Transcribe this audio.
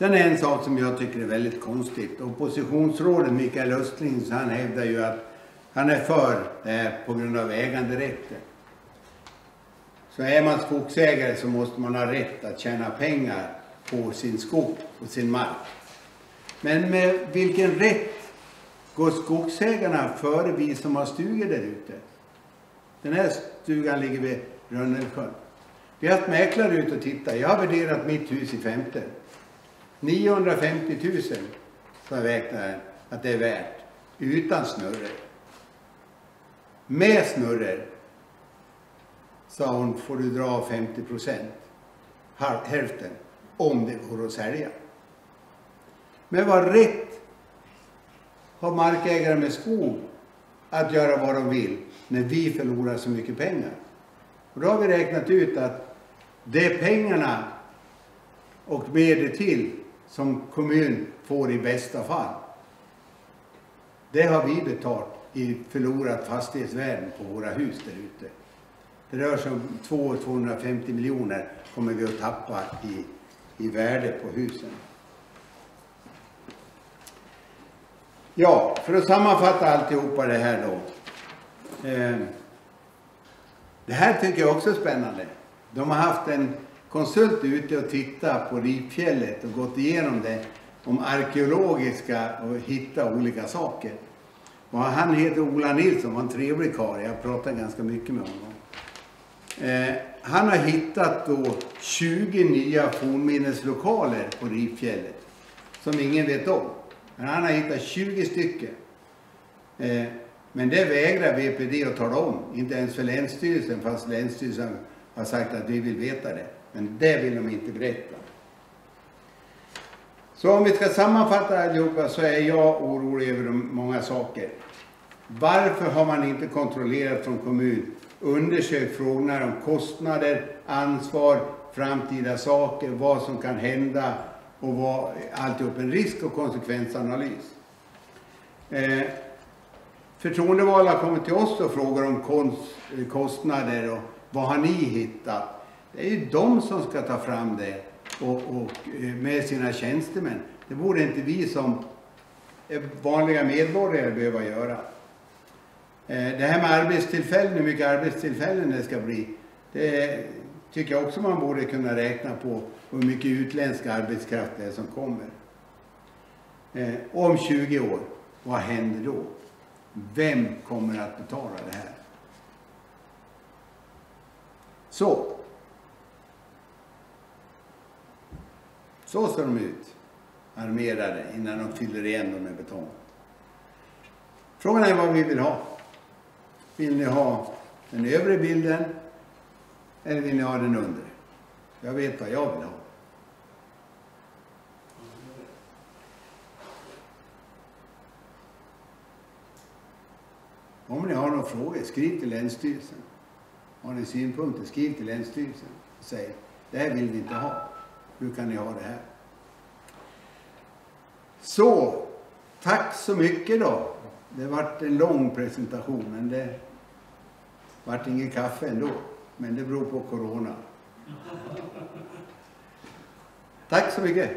Sen är en sak som jag tycker är väldigt konstigt. Oppositionsrådet Mikael Östling, han hävdar ju att han är för det här på grund av äganderätten. Så är man skogsägare så måste man ha rätt att tjäna pengar på sin skog och sin mark. Men med vilken rätt går skogsägarna före vi som har stugor där ute? Den här stugan ligger vid Rönnelsjön. Vi har haft mäklare ute och tittat. Jag har värderat mitt hus i 50. 950 000 som jag räknar att det är värt utan snurror. Med snurror sa hon får du dra 50 procent, hälften, om det går att sälja. Men vad rätt har markägare med skog att göra vad de vill när vi förlorar så mycket pengar? Och då har vi räknat ut att det pengarna och mer till som kommun får i bästa fall. Det har vi betalt i förlorat fastighetsvärde på våra hus där ute. Det rör sig om 2-250 miljoner kommer vi att tappa i, i värde på husen. Ja, för att sammanfatta alltihopa det här då. Eh, det här tycker jag också är spännande. De har haft en konsult ute och tittat på Ripfjället och gått igenom det om arkeologiska och hitta olika saker. Och han heter Ola Nilsson, var en trevlig karl. Jag pratar ganska mycket med honom. Eh, han har hittat då 20 nya fornminneslokaler på Ripfjället som ingen vet om. Men han har hittat 20 stycken. Eh, men det vägrar VPD att tala om, inte ens för Länsstyrelsen, fast Länsstyrelsen har sagt att vi vill veta det. Men det vill de inte berätta. Så om vi ska sammanfatta allihopa så är jag orolig över många saker. Varför har man inte kontrollerat från kommun, undersökt frågorna om kostnader, ansvar, framtida saker, vad som kan hända och vad, alltihop en risk och konsekvensanalys. Eh, förtroendevalda kommer till oss och frågar om eh, kostnader och vad har ni hittat? Det är ju de som ska ta fram det och, och eh, med sina tjänstemän. Det borde inte vi som vanliga medborgare behöva göra. Eh, det här med arbetstillfällen, hur mycket arbetstillfällen det ska bli, det tycker jag också man borde kunna räkna på hur mycket utländsk arbetskraft det är som kommer. Eh, om 20 år, vad händer då? Vem kommer att betala det här? Så, Så ser de ut, armerade, innan de fyller igen dem med betong. Frågan är vad vi vill ha. Vill ni ha den övre bilden eller vill ni ha den undre? Jag vet vad jag vill ha. Om ni har några frågor, skriv till Länsstyrelsen. Har ni synpunkter, skriv till Länsstyrelsen och säg, det här vill vi inte ha. Hur kan ni ha det här? Så, tack så mycket då. Det vart en lång presentation, men det vart ingen kaffe ändå. Men det beror på corona. Tack så mycket.